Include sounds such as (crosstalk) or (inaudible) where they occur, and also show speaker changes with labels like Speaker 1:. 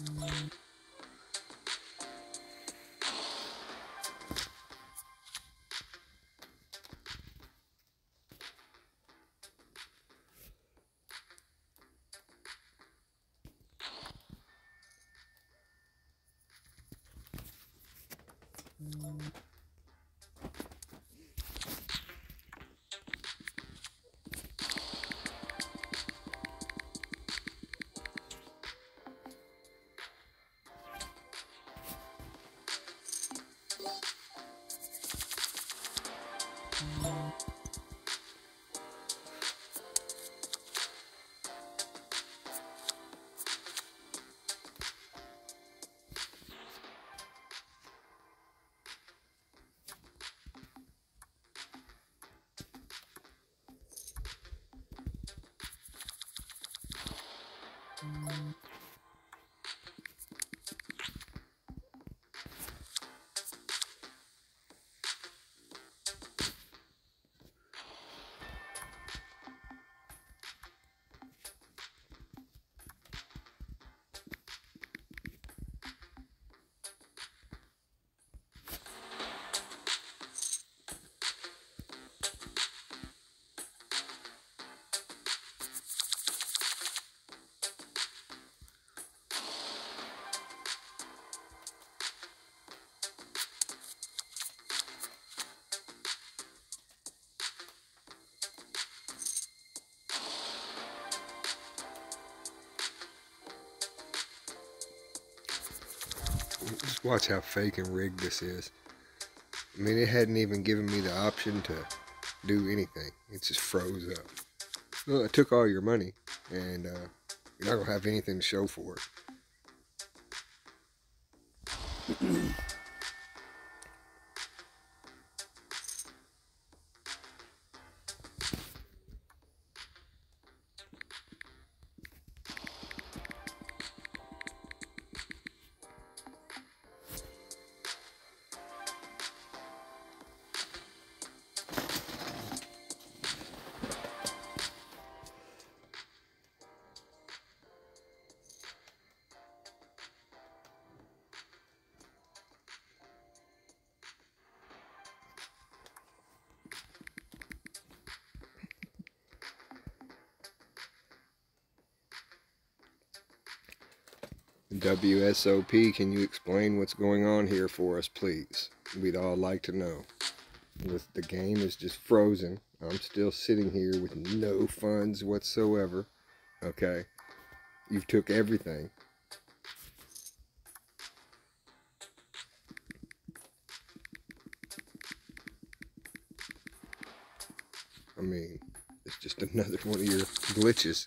Speaker 1: Mm-hmm. Thank mm -hmm. you. Just watch how fake and rigged this is. I mean, it hadn't even given me the option to do anything. It just froze up. Well, it took all your money, and uh, you're not going to have anything to show for it. (clears throat) WSOP, can you explain what's going on here for us, please? We'd all like to know. The game is just frozen. I'm still sitting here with no funds whatsoever. Okay. You've took everything. I mean, it's just another one of your glitches.